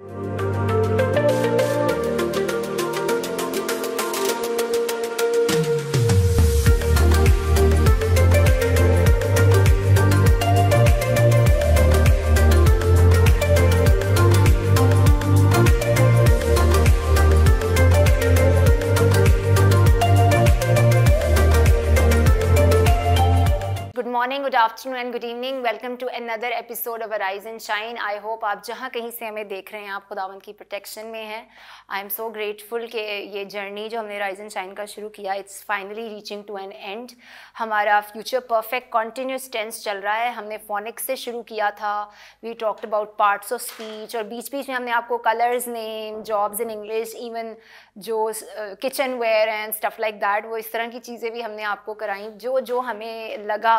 you good afternoon and good evening welcome to another episode of Rise and Shine I hope आप जहाँ कहीं से हमें देख रहे हैं, आप खुदावन की प्रोटेक्शन में हैं। आई एम सो ग्रेटफुल कि ये जर्नी जो हमने राइज एंड शाइन का शुरू किया it's finally reaching to an end हमारा फ्यूचर परफेक्ट कॉन्टीन्यूस टेंस चल रहा है। हमने फोनिक्स से शुरू किया था। We talked about parts of speech और बीच बीच में हमने आपको colours name jobs in English even जो kitchenware and stuff like that वो इस तरह की चीज़ें भी हमने आपको कराई। जो जो हमें लगा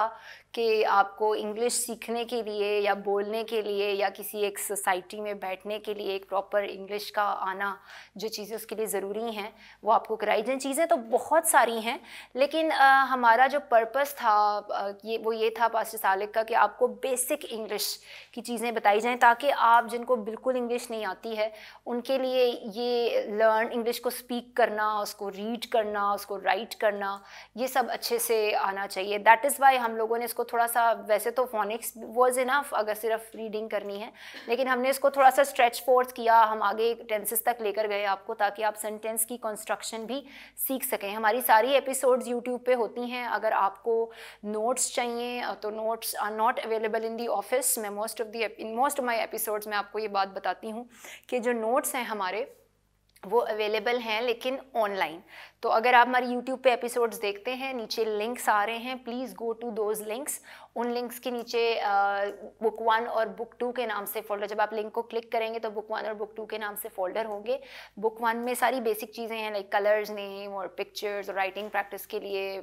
कि आपको इंग्लिश सीखने के लिए या बोलने के लिए या किसी एक सोसाइटी में बैठने के लिए एक प्रॉपर इंग्लिश का आना जो चीज़ें उसके लिए ज़रूरी हैं वो आपको कराई जाए। चीज़ें तो बहुत सारी हैं लेकिन आ, हमारा जो पर्पस था आ, ये वो ये था पास्टर सालिक का कि आपको बेसिक इंग्लिश की चीज़ें बताई जाएँ ताकि आप जिनको बिल्कुल इंग्लिश नहीं आती है उनके लिए ये लर्न इंग्लिश को स्पीक करना उसको रीड करना उसको राइट करना ये सब अच्छे से आना चाहिए। दैट इज़ वाई हम लोगों ने इसको थोड़ा सा वैसे तो फोनिक्स वॉज़ इनफ अगर सिर्फ़ रीडिंग करनी है, लेकिन हमने इसको थोड़ा सा स्ट्रेच फोर्थ किया, हम आगे टेंसेस तक लेकर गए आपको, ताकि आप सेंटेंस की कंस्ट्रक्शन भी सीख सकें। हमारी सारी एपिसोड्स यूट्यूब पे होती हैं, अगर आपको नोट्स चाहिए तो notes are not available in the office मैं most of the in most of my episodes में आपको ये बात बताती हूँ, कि जो नोट्स हैं हमारे वो अवेलेबल हैं, लेकिन ऑनलाइन तो अगर आप हमारे यूट्यूब पे एपिसोड्स देखते हैं, नीचे लिंक्स आ रहे हैं please go to those links उन लिंक्स के नीचे बुक वन और बुक टू के नाम से फोल्डर जब आप लिंक को क्लिक करेंगे तो बुक वन और बुक टू के नाम से फोल्डर होंगे। बुक वन में सारी बेसिक चीज़ें हैं लाइक कलर्स नेम और पिक्चर्स और राइटिंग प्रैक्टिस के लिए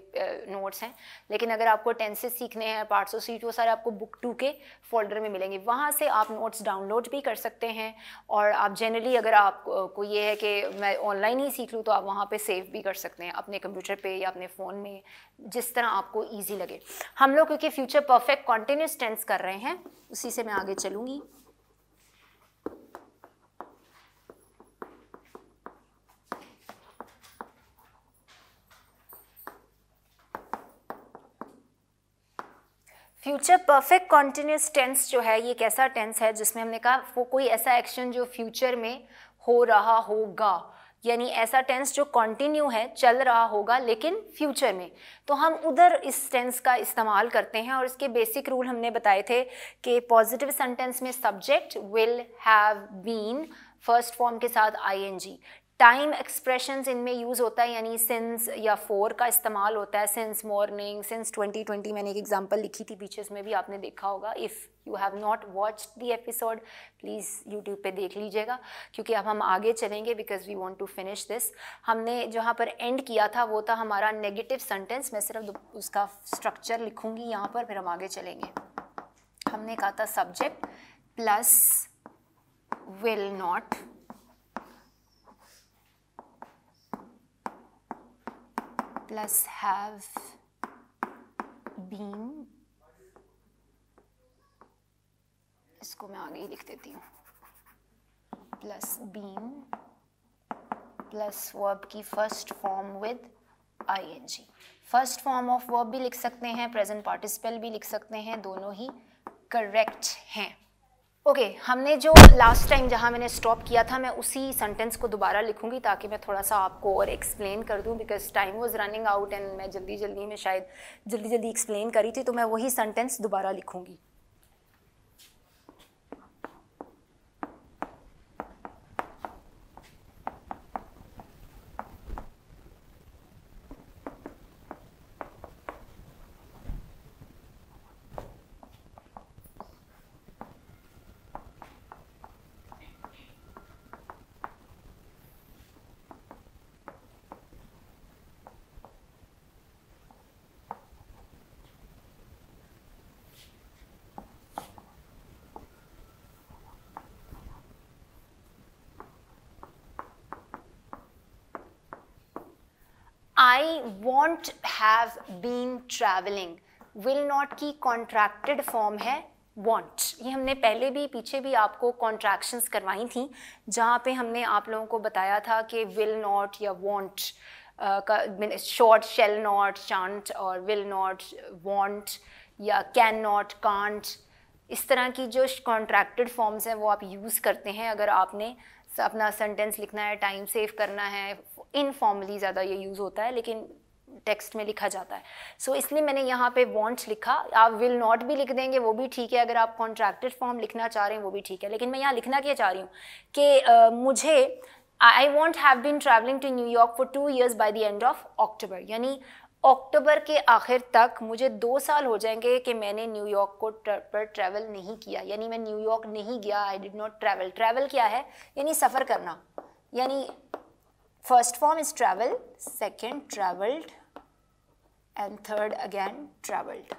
नोट्स हैं। लेकिन अगर आपको टेंसेस सीखने हैं पार्ट्स ऑफ़ सीट वो सारे आपको बुक टू के फोल्डर में मिलेंगे। वहाँ से आप नोट्स डाउनलोड भी कर सकते हैं और आप जनरली अगर आपको ये है कि मैं ऑनलाइन ही सीख लूँ तो आप वहाँ पर सेव भी कर सकते हैं अपने कंप्यूटर पर या अपने फ़ोन में। जिस तरह आपको ईजी लगे। हम लोग, क्योंकि फ्यूचर परफेक्ट कॉन्टीन्यूस टेंस कर रहे हैं, उसी से मैं आगे चलूँगी। फ्यूचर परफेक्ट कॉन्टिन्यूस टेंस जो है, ये कैसा टेंस है जिसमें हमने कहा, वो कोई ऐसा एक्शन जो फ्यूचर में हो रहा होगा। यानी ऐसा टेंस जो कंटिन्यू है, चल रहा होगा, लेकिन फ्यूचर में। तो हम उधर इस टेंस का इस्तेमाल करते हैं और इसके बेसिक रूल हमने बताए थे कि पॉजिटिव सेंटेंस में subject will have been first form के साथ आईएनजी टाइम एक्सप्रेशन इनमें यूज़ होता है, यानी सिंस या फोर का इस्तेमाल होता है सिंस मॉर्निंग सिंस 2020 मैंने एक एग्जांपल लिखी थी पीछे इसमें भी, आपने देखा होगा। If you have not watch the episode please YouTube पे देख लीजिएगा, क्योंकि अब हम आगे चलेंगे because we want to finish this हमने जहाँ पर एंड किया था, वो था हमारा नेगेटिव सेंटेंस मैं सिर्फ़ उसका स्ट्रक्चर लिखूँगी यहाँ पर, फिर हम आगे चलेंगे। हमने कहा था subject plus will not plus have been इसको मैं आगे ही लिख देती हूँ। प्लस बीन प्लस वर्ब की first form with ING first form of verb भी लिख सकते हैं प्रेजेंट पार्टिसिपल भी लिख सकते हैं, दोनों ही करेक्ट हैं। ओके okay, हमने जो लास्ट टाइम जहाँ मैंने स्टॉप किया था मैं उसी सेंटेंस को दोबारा लिखूँगी ताकि मैं थोड़ा सा आपको और एक्सप्लेन कर दूँ because time was running out and मैं जल्दी जल्दी में शायद जल्दी जल्दी एक्सप्लेन करी थी तो मैं वही सेंटेंस दोबारा लिखूँगी। I won't have been traveling. Will not की contracted फॉर्म है वॉन्ट ये हमने पहले भी, पीछे भी आपको कॉन्ट्रैक्शंस करवाई थी, जहाँ पे हमने आप लोगों को बताया था कि विल नॉट या वॉन्ट का शॉर्ट शेल नॉट चांट और विल नॉट वॉन्ट या कैन नॉट कांट इस तरह की जो कॉन्ट्रैक्टेड फॉर्म्स हैं, वो आप यूज़ करते हैं, अगर आपने अपना सेंटेंस लिखना है टाइम सेव करना है इनफॉर्मली ज़्यादा ये यूज़ होता है लेकिन टेक्स्ट में लिखा जाता है। सो so, इसलिए मैंने यहाँ पे वॉन्ट लिखा। आप विल नॉट भी लिख देंगे वो भी ठीक है। अगर आप कॉन्ट्रैक्टेड फॉर्म लिखना चाह रहे हैं वो भी ठीक है। लेकिन मैं यहाँ लिखना क्या चाह रही हूँ कि uh, मुझे I won't have been travelling to New York for two years by the end of October यानी अक्टूबर के आखिर तक मुझे दो साल हो जाएँगे कि मैंने न्यूयॉर्क को पर ट्रैवल नहीं किया। यानी मैं न्यूयॉर्क नहीं गया I did not travel travel क्या है? यानी सफ़र करना। यानी first form is travel second travelled and third again travelled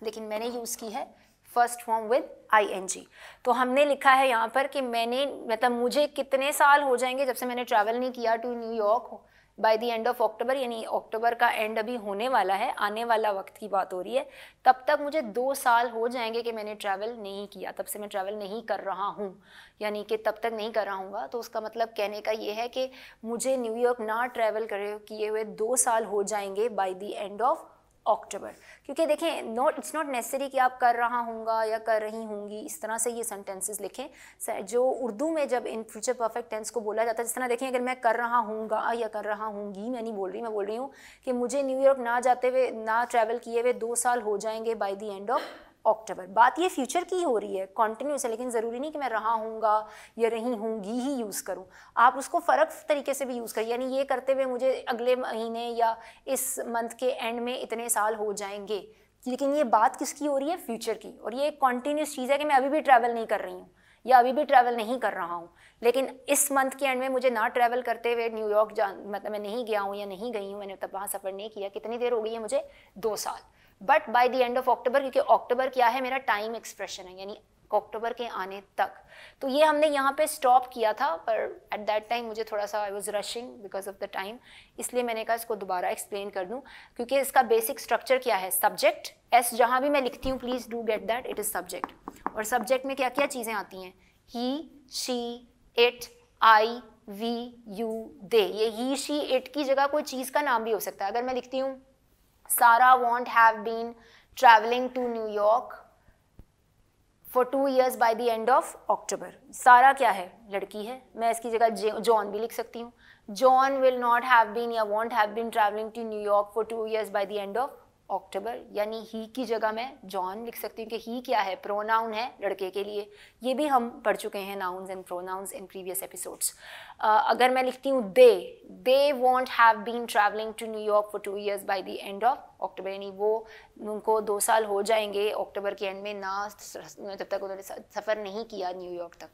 लेकिन मैंने यूज़ की है first form with I N G तो हमने लिखा है यहाँ पर कि मैंने मतलब मुझे कितने साल हो जाएँगे जब से मैंने ट्रैवल नहीं किया to New York by the end of October यानी अक्टूबर का एंड अभी होने वाला है, आने वाला वक्त की बात हो रही है। तब तक मुझे दो साल हो जाएँगे कि मैंने ट्रैवल नहीं किया, तब से मैं ट्रैवल नहीं कर रहा हूँ, यानी कि तब तक नहीं कर रहा हूँ तो उसका मतलब कहने का ये है कि मुझे न्यूयॉर्क ना ट्रैवल करे, किए हुए दो साल हो जाएँगे by the end of October क्योंकि देखें नॉट इट्स नॉट नेसेसरी कि आप कर रहा होंगे या कर रही होंगी, इस तरह से ये सेंटेंसेस लिखें। जो उर्दू में जब इन फ्यूचर परफेक्ट टेंस को बोला जाता है, जिस तरह देखें अगर मैं कर रहा हूँगा या कर रहा होंगी मैं नहीं बोल रही, मैं बोल रही हूँ कि मुझे न्यूयॉर्क ना जाते हुए, ना ट्रैवल किए हुए दो साल हो जाएँगे by the end of October बात ये फ्यूचर की हो रही है कॉन्टिन्यूस है, लेकिन ज़रूरी नहीं कि मैं रहा हूँगा या रही हूँगी ही यूज़ करूँ। आप उसको फ़र्क तरीके से भी यूज़ करिए, यानी ये करते हुए मुझे अगले महीने या इस मंथ के एंड में इतने साल हो जाएँगे। लेकिन ये बात किसकी हो रही है? फ्यूचर की। और ये एक कॉन्टीन्यूस चीज़ है कि मैं अभी भी ट्रैवल नहीं कर रही हूँ, या अभी भी ट्रैवल नहीं कर रहा हूँ। लेकिन इस मंथ के एंड में मुझे ना ट्रैवल करते हुए न्यूयॉर्क जा मतलब मैं नहीं गया हूँ या नहीं गई हूँ, मैंने तब वहाँ सफ़र नहीं किया। कितनी देर हो गई है मुझे? दो साल। But by the end of October क्योंकि अक्टूबर क्या है, मेरा टाइम एक्सप्रेशन है, यानी अक्टूबर के आने तक। तो ये हमने यहाँ पे स्टॉप किया था, पर एट दैट टाइम मुझे थोड़ा सा I was rushing because of the time इसलिए मैंने कहा इसको दोबारा एक्सप्लेन कर दूँ, क्योंकि इसका बेसिक स्ट्रक्चर क्या है? सब्जेक्ट एस जहाँ भी मैं लिखती हूँ please do get that it is subject और सब्जेक्ट में क्या क्या चीज़ें आती हैं? He she it I we you they ये ही शी इट की जगह कोई चीज़ का नाम भी हो सकता है। अगर मैं लिखती हूँ Sarah won't have been traveling to New York for two years by the end of October. सारा क्या है? लड़की है। मैं इसकी जगह जॉन भी लिख सकती हूँ। John will not have been या won't have been travelling to New York for two years by the end of October यानी ही की जगह मैं जॉन लिख सकती हूँ कि ही क्या है प्रोनाउन है लड़के के लिए। ये भी हम पढ़ चुके हैं nouns and pronouns in previous episodes अगर मैं लिखती हूँ they they won't have been travelling to New York for two years by the end of October यानी वो, उनको दो साल हो जाएँगे अक्टूबर के एंड में ना जब तक उन्होंने सफ़र नहीं किया न्यूयॉर्क तक।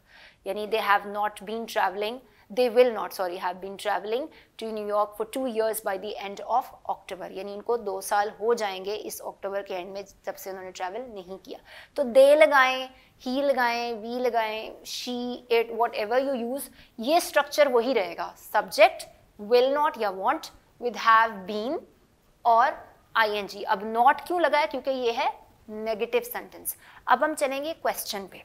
यानी they have not been travelling will not, sorry, have been traveling to New York for two years by the end of October. यानी उनको दो साल हो जाएँगे इस अक्टूबर के एंड में जब से उन्होंने ट्रैवल नहीं किया। तो दे लगाएँ ही लगाएँ वी लगाएँ she it whatever you use ये स्ट्रक्चर वही रहेगा। सब्जेक्ट विल नॉट या वॉन्ट विद हैव बीन और आई एन जी अब नॉट क्यों लगाया? क्योंकि ये है नेगेटिव सेंटेंस अब हम चलेंगे क्वेश्चन पे।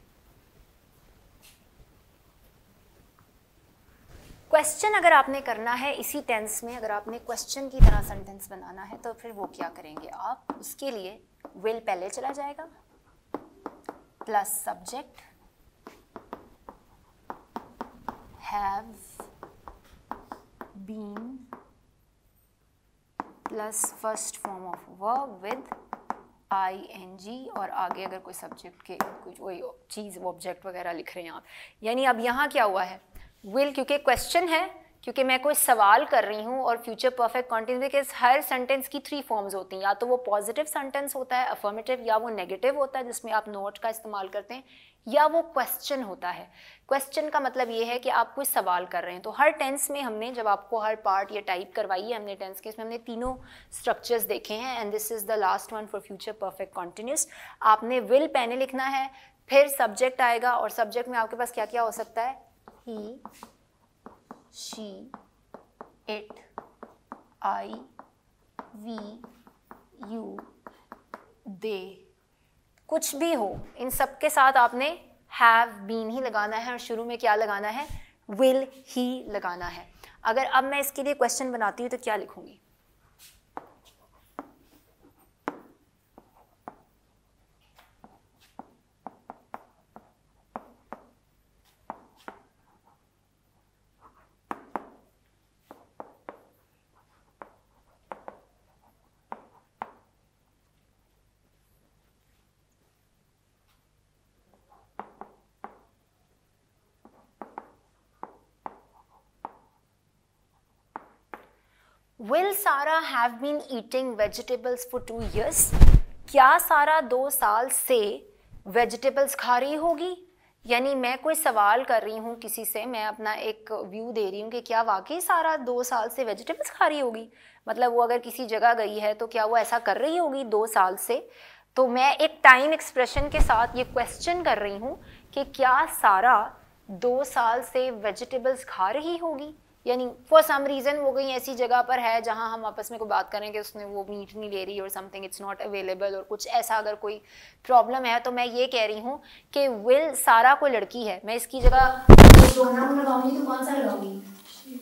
क्वेश्चन अगर आपने करना है इसी टेंस में, अगर आपने क्वेश्चन की तरह सेंटेंस बनाना है तो फिर वो क्या करेंगे आप? उसके लिए विल पहले चला जाएगा plus subject have been plus first form of verb with I N G और आगे अगर कोई सब्जेक्ट के, कुछ कोई चीज़ ऑब्जेक्ट वगैरह लिख रहे हैं आप। यानी अब यहाँ क्या हुआ है? विल क्योंकि क्वेश्चन है, क्योंकि मैं कोई सवाल कर रही हूँ और फ्यूचर परफेक्ट कॉन्टिन्यूस बिकॉज़ हर सेंटेंस की थ्री फॉर्म्स होती हैं। या तो वो पॉजिटिव सेंटेंस होता है अफर्मेटिव या वो नेगेटिव होता है, जिसमें आप नोट का इस्तेमाल करते हैं, या वो क्वेश्चन होता है। क्वेश्चन का मतलब ये है कि आप कोई सवाल कर रहे हैं। तो हर टेंस में हमने, जब आपको हर पार्ट या टाइप करवाई है, हमने टेंस के, इसमें हमने तीनों स्ट्रक्चर्स देखे हैं and this is the last one for future perfect continuous आपने विल पहले लिखना है, फिर सब्जेक्ट आएगा, और सब्जेक्ट में आपके पास क्या क्या हो सकता है? He, she, it, I, we, you, they, कुछ भी हो इन सब के साथ आपने हैव बीन ही लगाना है और शुरू में क्या लगाना है? विल ही लगाना है। अगर अब मैं इसके लिए क्वेश्चन बनाती हूँ तो क्या लिखूँगी? Will Sara have been eating vegetables for two years क्या सारा दो साल से वेजिटेबल्स खा रही होगी? यानी मैं कोई सवाल कर रही हूँ किसी से, मैं अपना एक व्यू दे रही हूँ कि क्या वाकई सारा दो साल से वेजिटेबल्स खा रही होगी? मतलब वो अगर किसी जगह गई है तो क्या वो ऐसा कर रही होगी दो साल से? तो मैं एक टाइम एक्सप्रेशन के साथ ये क्वेश्चन कर रही हूँ कि क्या सारा दो साल से वेजिटेबल्स खा रही होगी? यानी फॉर सम रीज़न वो कहीं ऐसी जगह पर है जहाँ हम आपस में कोई बात करें कि उसने वो मीट नहीं ले रही और समथिंग इट्स नॉट अवेलेबल और कुछ ऐसा अगर कोई प्रॉब्लम है तो मैं ये कह रही हूँ कि विल सारा कोई लड़की है। मैं इसकी जगह प्रोनाउन लगाऊँगी तो कौन सा लगाऊँगी?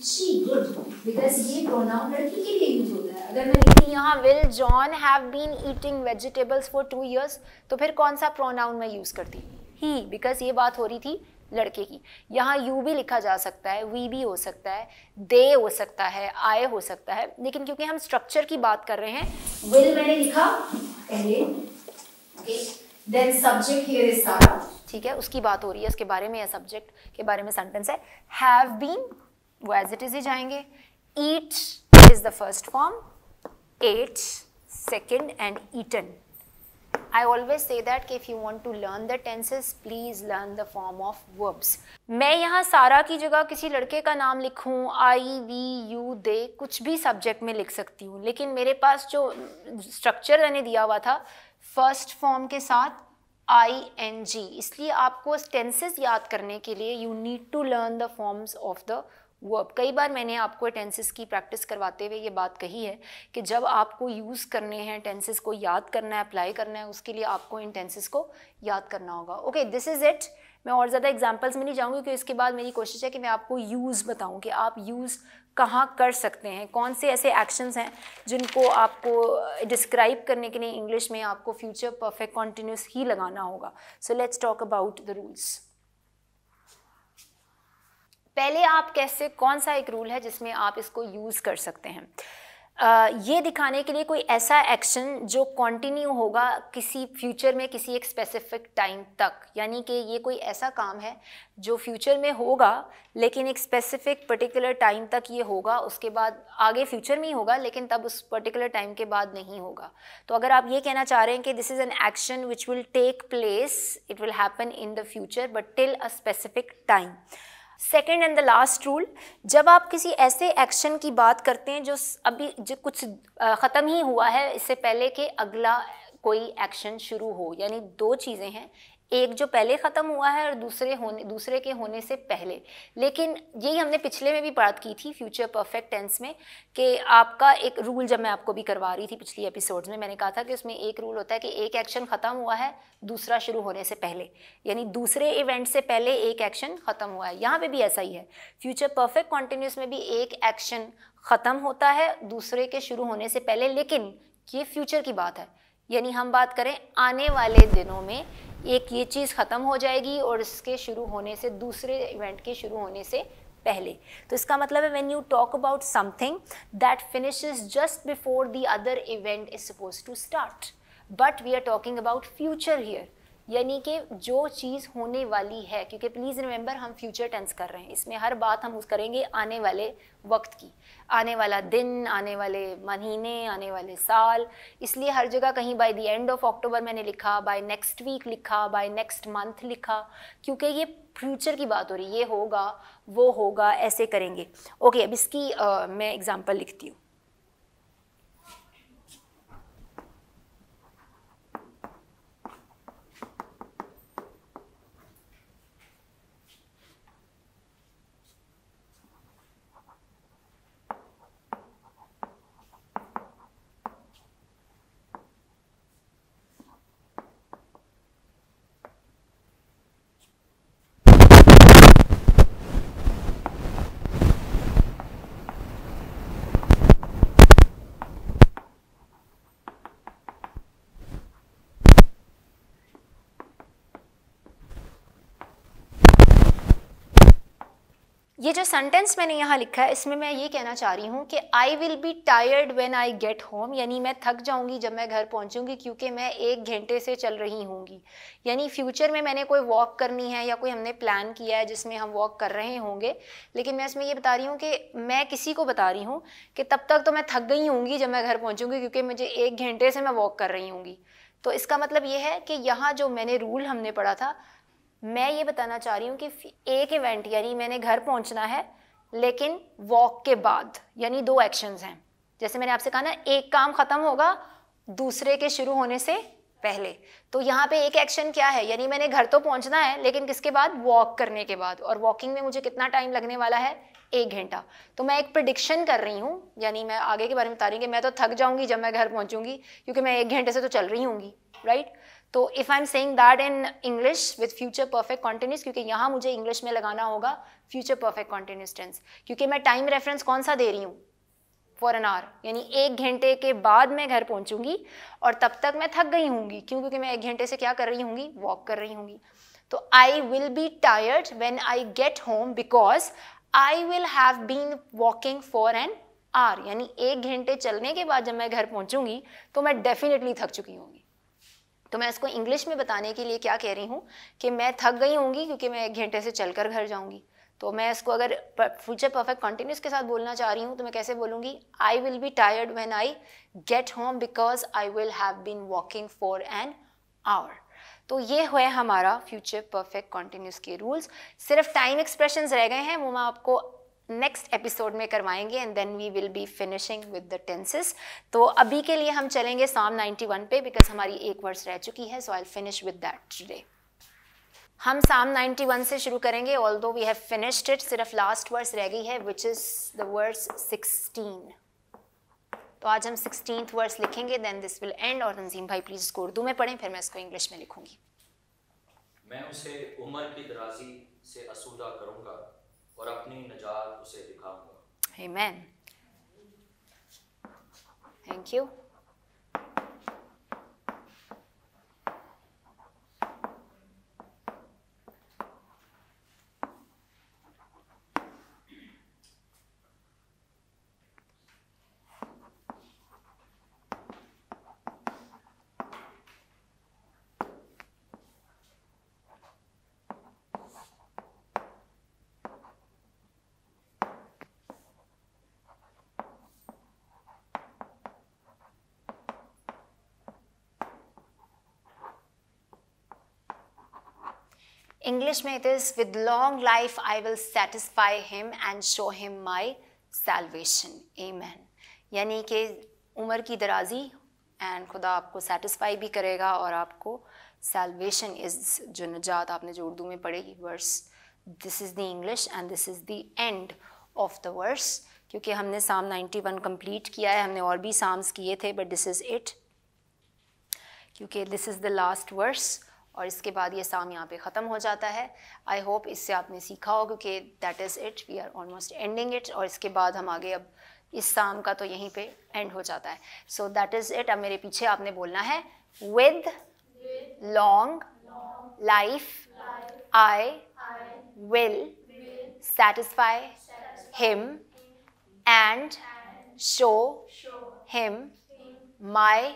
शी गुड बिकॉज़ ये प्रोनाउन लड़की के लिए यूज़ होता है। अगर मैं यहाँ will John have been eating vegetables for two years तो फिर कौन सा प्रोनाउन मैं यूज़ करती? ही बिकॉज़ ये बात हो रही थी लड़के की। यहाँ यू भी लिखा जा सकता है वी भी हो सकता है दे हो सकता है आए हो सकता है। लेकिन क्योंकि हम स्ट्रक्चर की बात कर रहे हैं विल मैंने लिखा, पहले देन सब्जेक्ट हियर इज़ सारा। ठीक है, उसकी बात हो रही है, उसके बारे में या सब्जेक्ट के बारे में सेंटेंस है। हैव बीन वो एज इट इज़ ही जाएँगे। Eat is the first form ate second and eaten I always say that if you want to learn the tenses, please learn the form of verbs. मैं यहाँ सारा की जगह किसी लड़के का नाम लिखूँ आई वी यू दे कुछ भी सब्जेक्ट में लिख सकती हूँ लेकिन मेरे पास जो स्ट्रक्चर मैंने दिया हुआ था फ़र्स्ट फॉर्म के साथ आई एन जी इसलिए आपको टेंसेस याद करने के लिए you need to learn the forms of the verb कई बार मैंने आपको टेंसेस की प्रैक्टिस करवाते हुए ये बात कही है कि जब आपको यूज़ करने हैं टेंसेस को याद करना है अप्लाई करना है, उसके लिए आपको इन टेंसेस को याद करना होगा। ओके दिस इज़ इट मैं और ज़्यादा एग्जांपल्स में नहीं जाऊँगी क्योंकि इसके बाद मेरी कोशिश है कि मैं आपको यूज़ बताऊँ कि आप यूज़ कहाँ कर सकते हैं, कौन से ऐसे एक्शंस हैं जिनको आपको डिस्क्राइब करने के लिए इंग्लिश में आपको फ्यूचर परफेक्ट कॉन्टीन्यूस ही लगाना होगा। So let's talk about the rules पहले आप कैसे कौन सा एक रूल है जिसमें आप इसको यूज़ कर सकते हैं? Uh, ये दिखाने के लिए कोई ऐसा एक्शन जो कंटिन्यू होगा किसी फ्यूचर में किसी एक स्पेसिफिक टाइम तक। यानी कि ये कोई ऐसा काम है जो फ्यूचर में होगा लेकिन एक स्पेसिफिक पर्टिकुलर टाइम तक ये होगा उसके बाद आगे फ्यूचर में ही होगा लेकिन तब उस पर्टिकुलर टाइम के बाद नहीं होगा। तो अगर आप ये कहना चाह रहे हैं कि this is an action which will take place it will happen in the future but till a specific time second and the last rule जब आप किसी ऐसे एक्शन की बात करते हैं जो अभी जो कुछ ख़त्म ही हुआ है, इससे पहले कि अगला कोई एक्शन शुरू हो, यानी दो चीज़ें हैं एक जो पहले ख़त्म हुआ है और दूसरे होने, दूसरे के होने से पहले। लेकिन यही हमने पिछले में भी बात की थी फ्यूचर परफेक्ट टेंस में, कि आपका एक रूल जब मैं आपको भी करवा रही थी पिछली एपिसोड्स में, मैंने कहा था कि उसमें एक रूल होता है कि एक एक्शन ख़त्म हुआ है, दूसरा शुरू होने से पहले। यानी दूसरे इवेंट से पहले एक एक्शन ख़त्म हुआ है। यहाँ पर भी ऐसा ही है। फ्यूचर परफेक्ट कॉन्टीन्यूस में भी एक एक्शन ख़त्म होता है, दूसरे के शुरू होने से पहले। लेकिन ये फ्यूचर की बात है। यानी हम बात करें आने वाले दिनों में एक ये चीज़ ख़त्म हो जाएगी और इसके शुरू होने से, दूसरे इवेंट के शुरू होने से पहले। तो इसका मतलब है when you talk about something that finishes just before the other event is suppose to start but we are talking about future here यानी कि जो चीज़ होने वाली है क्योंकि प्लीज़ रिमेंबर हम फ्यूचर टेंस कर रहे हैं। इसमें हर बात हम उस करेंगे आने वाले वक्त की। आने वाला दिन आने वाले महीने आने वाले साल। इसलिए हर जगह कहीं by the end of October मैंने लिखा बाय नेक्स्ट वीक लिखा बाय नेक्स्ट मंथ लिखा क्योंकि ये फ्यूचर की बात हो रही है। ये होगा वो होगा ऐसे करेंगे। ओके अब इसकी आ, मैं एग्ज़ाम्पल लिखती हूँ। ये जो सेंटेंस मैंने यहाँ लिखा है, इसमें मैं ये कहना चाह रही हूँ कि I will be tired when I get home यानी मैं थक जाऊँगी जब मैं घर पहुँचूँगी क्योंकि मैं एक घंटे से चल रही हूँगी। यानी फ्यूचर में मैंने कोई वॉक करनी है या कोई हमने प्लान किया है जिसमें हम वॉक कर रहे होंगे, लेकिन मैं इसमें ये बता रही हूँ कि मैं किसी को बता रही हूँ कि तब तक तो मैं थक गई होंगी जब मैं घर पहुँचूँगी क्योंकि मुझे एक घंटे से मैं वॉक कर रही होंगी। तो इसका मतलब ये है कि यहाँ जो मैंने रूल हमने पढ़ा था मैं ये बताना चाह रही हूँ कि एक इवेंट यानी मैंने घर पहुँचना है, लेकिन वॉक के बाद, यानी दो एक्शंस हैं। जैसे मैंने आपसे कहा ना, एक काम ख़त्म होगा, दूसरे के शुरू होने से पहले। तो यहाँ पे एक एक्शन क्या है? यानी मैंने घर तो पहुँचना है, लेकिन किसके बाद? वॉक करने के बाद। और वॉकिंग में मुझे कितना टाइम लगने वाला है? एक घंटा। तो मैं एक प्रडिक्शन कर रही हूँ, यानी मैं आगे के बारे में बता रही हूँ कि मैं तो थक जाऊँगी जब मैं घर पहुँचूँगी, क्योंकि मैं एक घंटे से तो चल रही हूँगी राइट तो if I am saying that in English with future perfect continuous क्योंकि यहाँ मुझे इंग्लिश में लगाना होगा फ्यूचर परफेक्ट कॉन्टिन्यूस टेंस क्योंकि मैं टाइम रेफरेंस कौन सा दे रही हूँ? फॉर एन आवर यानी एक घंटे के बाद मैं घर पहुँचूँगी और तब तक मैं थक गई हूँगी। क्यों? क्योंकि मैं एक घंटे से क्या कर रही हूँगी? वॉक कर रही हूँगी। तो I will be tired when I get home because I will have been walking for an hour यानी एक घंटे चलने के बाद जब मैं घर पहुँचूँगी तो मैं डेफिनेटली थक चुकी होंगी। तो मैं इसको इंग्लिश में बताने के लिए क्या कह रही हूँ कि मैं थक गई होंगी क्योंकि मैं एक घंटे से चलकर घर जाऊँगी। तो मैं इसको अगर फ्यूचर परफेक्ट कंटिन्यूस के साथ बोलना चाह रही हूँ तो मैं कैसे बोलूँगी? I will be tired when I get home because I will have been walking for an hour तो ये हुए हमारा फ्यूचर परफेक्ट कॉन्टिन्यूस के रूल्स सिर्फ़ टाइम एक्सप्रेशन रह गए हैं, वो मैं आपको नेक्स्ट एपिसोड में करवाएँगे and then we will be finishing with the tenses तो अभी के लिए हम चलेंगे साम 91 पे बिकॉज़ हमारी एक वर्ष रह चुकी है so I finish with that today हम साम 91 से शुरू करेंगे although we have finished it सिर्फ़ लास्ट वर्स रह गई है विच इज़ द वर्स 16 तो आज हम सिक्सटीन वर्स लिखेंगे देन दिस विल एंड और तंजीम भाई प्लीज़ इसको उर्दू में पढ़ें, फिर मैं इसको इंग्लिश में लिखूँगी. मैं उसे उम्र की दराजी से असूदा करूँगा। और अपनी नजात उसे दिखाऊँगा Amen. Thank you. English में it is with long life, I will satisfy him and show him my salvation. Amen. यानी कि उम्र की दराजी एंड खुदा आपको सेटिस्फाई भी करेगा और आपको salvation इज़ जो नजात आपने जो उर्दू में पढ़ेगी verse this is the English and this is the end of the verse क्योंकि हमने साम 91 कंप्लीट किया है, हमने और भी साम्स किए थे बट दिस इज़ इट क्योंकि this is the last verse और इसके बाद ये साम यहाँ पे ख़त्म हो जाता है। आई होप इससे आपने सीखा हो क्योंकि that is it we are almost ending it और इसके बाद हम आगे अब इस साम का तो यहीं पे एंड हो जाता है। सो दैट इज़ इट अब मेरे पीछे आपने बोलना है with long life I will satisfy him and show him my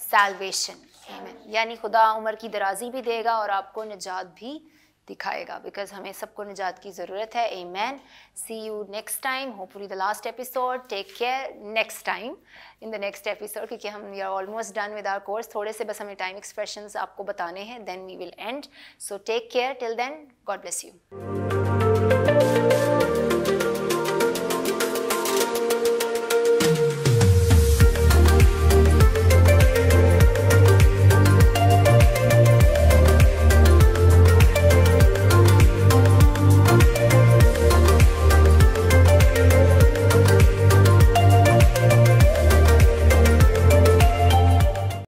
salvation यानी खुदा उम्र की दराजी भी देगा और आपको निजात भी दिखाएगा। बिकॉज़ हमें सबको निजात की ज़रूरत है। Amen see you next time hopefully the last episode take care next time in the next episode क्योंकि हम we are almost done with our course थोड़े से बस हमें टाइम एक्सप्रेशन आपको बताने हैं then we will end so take care till then God bless you